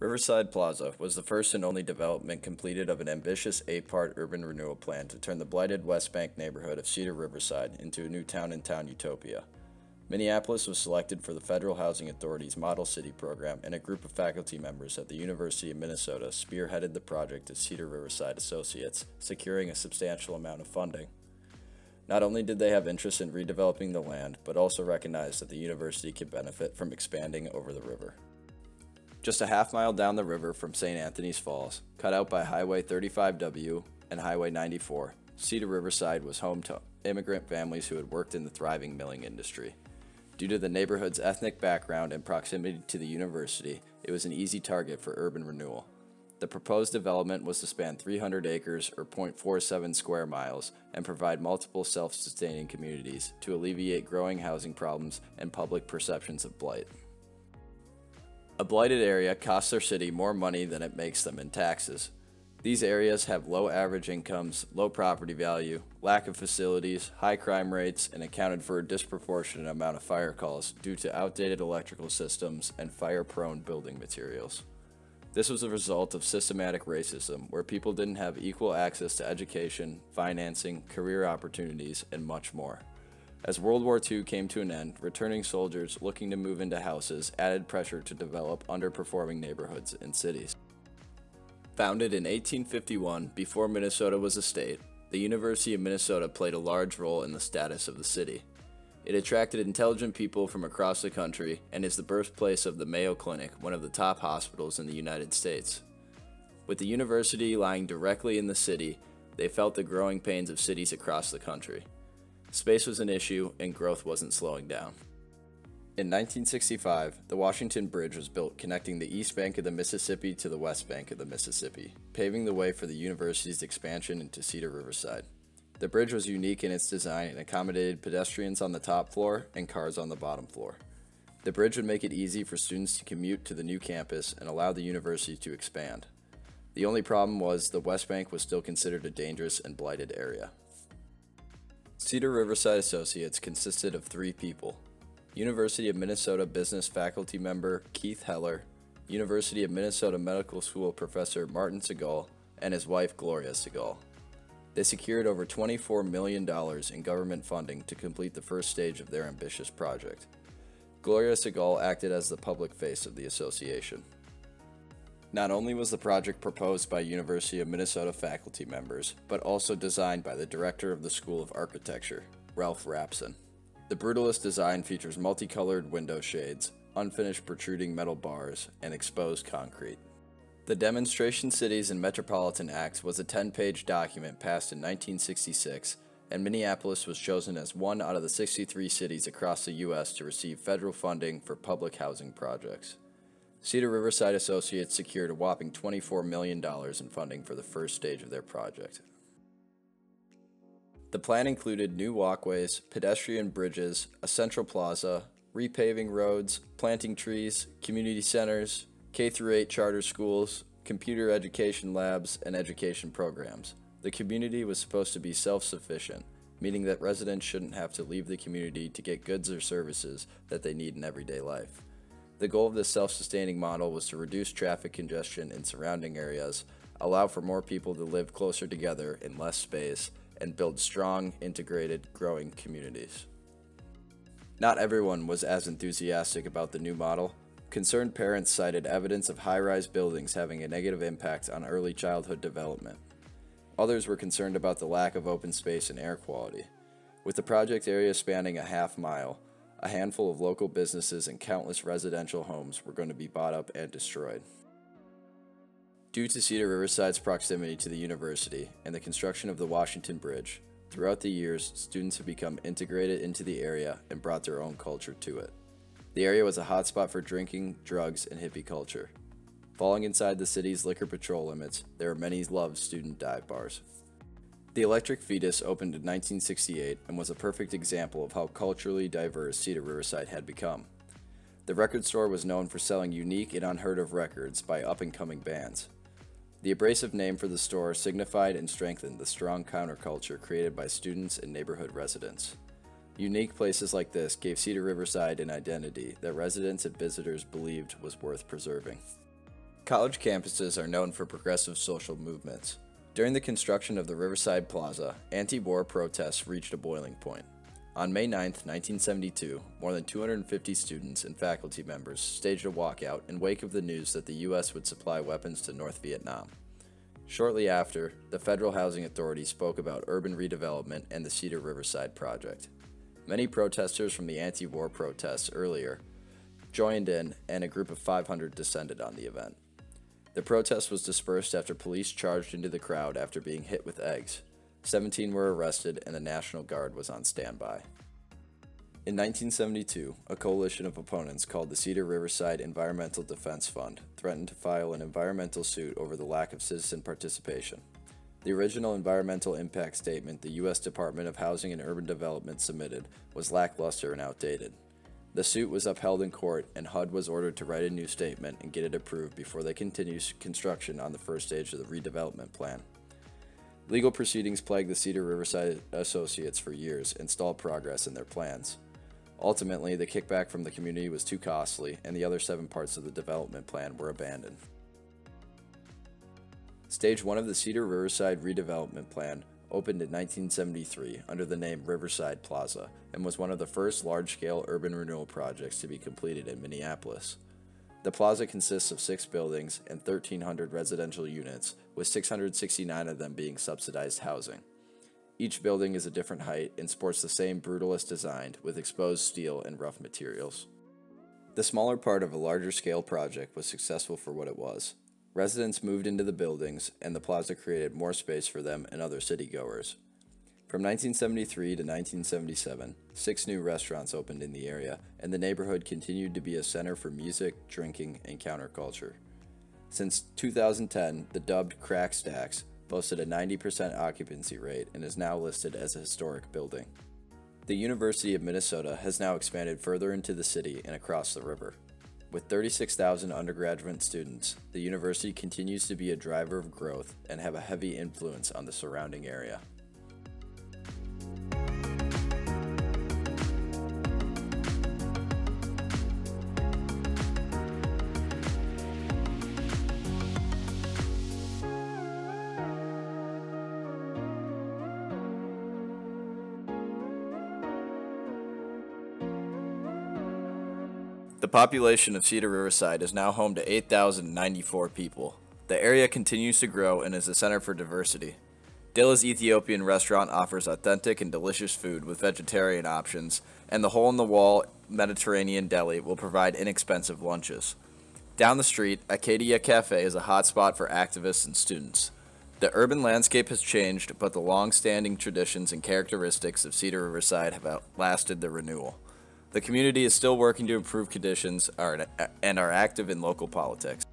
Riverside Plaza was the first and only development completed of an ambitious eight part urban renewal plan to turn the blighted West Bank neighborhood of Cedar Riverside into a new town in town utopia. Minneapolis was selected for the Federal Housing Authority's Model City program, and a group of faculty members at the University of Minnesota spearheaded the project as Cedar Riverside Associates, securing a substantial amount of funding. Not only did they have interest in redeveloping the land, but also recognized that the university could benefit from expanding over the river. Just a half mile down the river from St. Anthony's Falls, cut out by Highway 35W and Highway 94, Cedar Riverside was home to immigrant families who had worked in the thriving milling industry. Due to the neighborhood's ethnic background and proximity to the university, it was an easy target for urban renewal. The proposed development was to span 300 acres or 0.47 square miles and provide multiple self sustaining communities to alleviate growing housing problems and public perceptions of blight. A blighted area costs their city more money than it makes them in taxes. These areas have low average incomes, low property value, lack of facilities, high crime rates, and accounted for a disproportionate amount of fire calls due to outdated electrical systems and fire prone building materials. This was a result of systematic racism, where people didn't have equal access to education, financing, career opportunities, and much more. As World War II came to an end, returning soldiers looking to move into houses added pressure to develop underperforming neighborhoods in cities. Founded in 1851, before Minnesota was a state, the University of Minnesota played a large role in the status of the city. It attracted intelligent people from across the country and is the birthplace of the Mayo Clinic, one of the top hospitals in the United States. With the university lying directly in the city, they felt the growing pains of cities across the country. Space was an issue, and growth wasn't slowing down. In 1965, the Washington Bridge was built connecting the east bank of the Mississippi to the west bank of the Mississippi, paving the way for the university's expansion into Cedar Riverside. The bridge was unique in its design and accommodated pedestrians on the top floor and cars on the bottom floor. The bridge would make it easy for students to commute to the new campus and allow the university to expand. The only problem was the West Bank was still considered a dangerous and blighted area. Cedar Riverside Associates consisted of three people University of Minnesota business faculty member Keith Heller, University of Minnesota Medical School professor Martin Segal, and his wife Gloria Segal. They secured over $24 million in government funding to complete the first stage of their ambitious project. Gloria Segal acted as the public face of the association. Not only was the project proposed by University of Minnesota faculty members, but also designed by the director of the School of Architecture, Ralph Rapson. The brutalist design features multicolored window shades, unfinished protruding metal bars, and exposed concrete. The Demonstration Cities and Metropolitan Act was a 10 page document passed in 1966, and Minneapolis was chosen as one out of the 63 cities across the U.S. to receive federal funding for public housing projects. Cedar Riverside Associates secured a whopping $24 million in funding for the first stage of their project. The plan included new walkways, pedestrian bridges, a central plaza, repaving roads, planting trees, community centers, K 8 charter schools, computer education labs, and education programs. The community was supposed to be self sufficient, meaning that residents shouldn't have to leave the community to get goods or services that they need in everyday life. The goal of this self sustaining model was to reduce traffic congestion in surrounding areas, allow for more people to live closer together in less space, and build strong, integrated, growing communities. Not everyone was as enthusiastic about the new model. Concerned parents cited evidence of high rise buildings having a negative impact on early childhood development. Others were concerned about the lack of open space and air quality. With the project area spanning a half mile, a handful of local businesses and countless residential homes were going to be bought up and destroyed. Due to Cedar Riverside's proximity to the university and the construction of the Washington Bridge, throughout the years, students have become integrated into the area and brought their own culture to it. The area was a hotspot for drinking, drugs, and hippie culture. Falling inside the city's liquor patrol limits, there are many loved student dive bars. The Electric Fetus opened in 1968 and was a perfect example of how culturally diverse Cedar Riverside had become. The record store was known for selling unique and unheard of records by up and coming bands. The abrasive name for the store signified and strengthened the strong counterculture created by students and neighborhood residents. Unique places like this gave Cedar Riverside an identity that residents and visitors believed was worth preserving. College campuses are known for progressive social movements. During the construction of the Riverside Plaza, anti war protests reached a boiling point. On May 9, 1972, more than 250 students and faculty members staged a walkout in wake of the news that the U.S. would supply weapons to North Vietnam. Shortly after, the Federal Housing Authority spoke about urban redevelopment and the Cedar Riverside project. Many protesters from the anti war protests earlier joined in, and a group of 500 descended on the event. The protest was dispersed after police charged into the crowd after being hit with eggs. 17 were arrested, and the National Guard was on standby. In 1972, a coalition of opponents called the Cedar Riverside Environmental Defense Fund threatened to file an environmental suit over the lack of citizen participation. The original environmental impact statement the U.S. Department of Housing and Urban Development submitted was lackluster and outdated. The suit was upheld in court, and HUD was ordered to write a new statement and get it approved before they continued construction on the first stage of the redevelopment plan. Legal proceedings plagued the Cedar Riverside Associates for years and stalled progress in their plans. Ultimately, the kickback from the community was too costly, and the other seven parts of the development plan were abandoned. Stage 1 of the Cedar Riverside redevelopment plan opened in 1973 under the name Riverside Plaza and was one of the first large scale urban renewal projects to be completed in Minneapolis. The plaza consists of six buildings and 1,300 residential units, with 669 of them being subsidized housing. Each building is a different height and sports the same brutalist design with exposed steel and rough materials. The smaller part of a larger scale project was successful for what it was. Residents moved into the buildings, and the plaza created more space for them and other citygoers. From 1973 to 1977, six new restaurants opened in the area, and the neighborhood continued to be a center for music, drinking, and counterculture. Since 2010, the dubbed Crack Stacks boasted a 90% occupancy rate and is now listed as a historic building. The University of Minnesota has now expanded further into the city and across the river. With 36,000 undergraduate students, the university continues to be a driver of growth and have a heavy influence on the surrounding area. The population of Cedar Riverside is now home to 8,094 people. The area continues to grow and is a center for diversity. Dilla's Ethiopian restaurant offers authentic and delicious food with vegetarian options, and the Hole in the Wall Mediterranean Deli will provide inexpensive lunches. Down the street, Acadia Cafe is a hotspot for activists and students. The urban landscape has changed, but the long standing traditions and characteristics of Cedar Riverside have outlasted the renewal. The community is still working to improve conditions and are active in local politics.